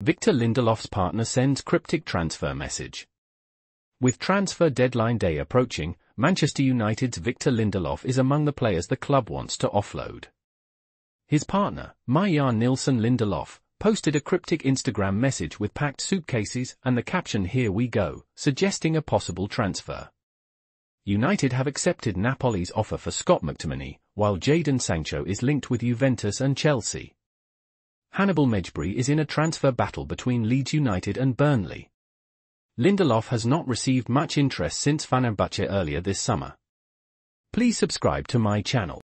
Victor Lindelof's partner sends cryptic transfer message. With transfer deadline day approaching, Manchester United's Victor Lindelof is among the players the club wants to offload. His partner, Maja Nilsson Lindelof, posted a cryptic Instagram message with packed suitcases and the caption Here we go, suggesting a possible transfer. United have accepted Napoli's offer for Scott McTominay, while Jadon Sancho is linked with Juventus and Chelsea. Hannibal Mejbri is in a transfer battle between Leeds United and Burnley. Lindelof has not received much interest since Fenerbahce earlier this summer. Please subscribe to my channel.